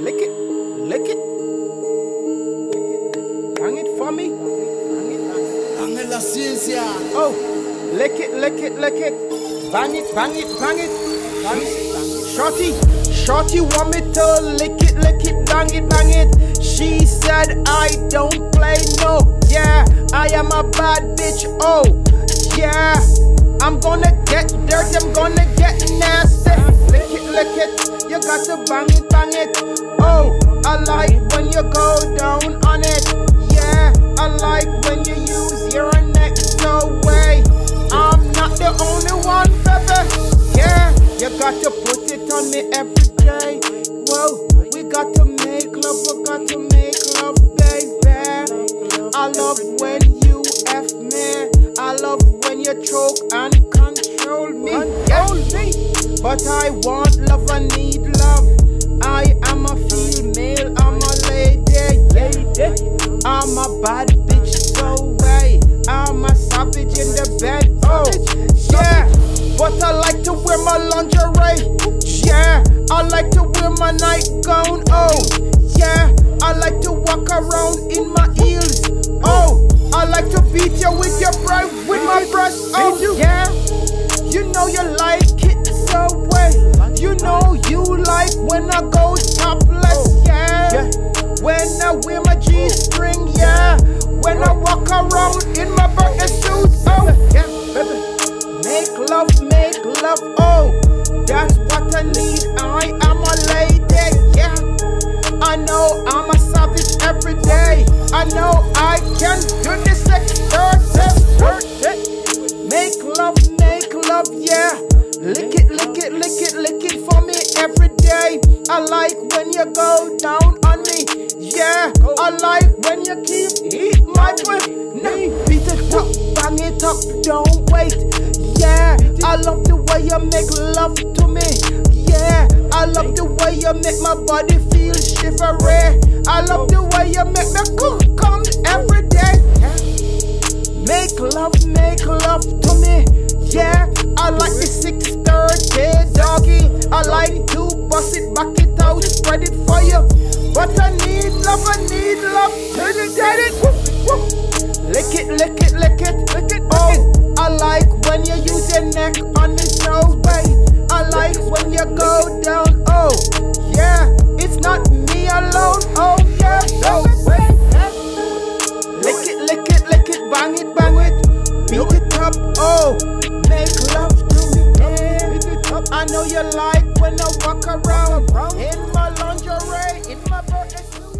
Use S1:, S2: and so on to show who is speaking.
S1: lick it, lick it. Bang it for me. Bang it, bang it.
S2: La ciencia.
S1: Oh, lick it, lick it, lick it. Bang it, bang it, bang it. Bang it, bang it. Shorty, shorty want me to lick it, lick it, bang it, bang it. She said I don't play no. Yeah, I am a bad bitch. Oh, yeah. I'm gonna get dirty, I'm gonna get nasty. Lick it. You got to bang it, bang it. Oh, I like when you go down on it. Yeah, I like when you use your next way, I'm not the only one, baby. Yeah, you got to put it on me every day. Whoa, we got to make love, we got to make love, baby. I love when you F me. I love when you choke and control me. Control me. But I want love, I need love. I am a female, I'm a lady. lady. I'm a bad bitch, so way. I'm a savage in the bed. Oh, yeah. But I like to wear my lingerie. Yeah. I like to walk around in my birthday suit. Oh, yeah, baby. Make love, make love. Oh, that's what I need. I am a lady. Yeah. I know I'm a savage every day. I know I can do this dirty. Make love, make love, yeah. Lick it, lick it, lick it, lick it for me every day. I like when you go down on me, yeah. I like when you keep eat my breath. Nah, beat it up, bang it up, don't wait. Yeah, I love the way you make love to me. Yeah, I love the way you make my body feel shivery. I love the way you make me cook come every day. Make love, make love to me. Yeah, I like the 630 doggy. I like to bust it, back it out, spread it for you. But I need love, I need love. Turn it, get it. Whoop, whoop. Lick it, lick it, lick it, lick it. Oh, I like when you use your neck on the nose, babe. I like when you go down. Oh, yeah, it's not me alone. Oh, yeah, oh, no way. Lick it, lick it, lick it, bang it, bang it. Beat it up, oh, make love to me. Yeah. I know you like it's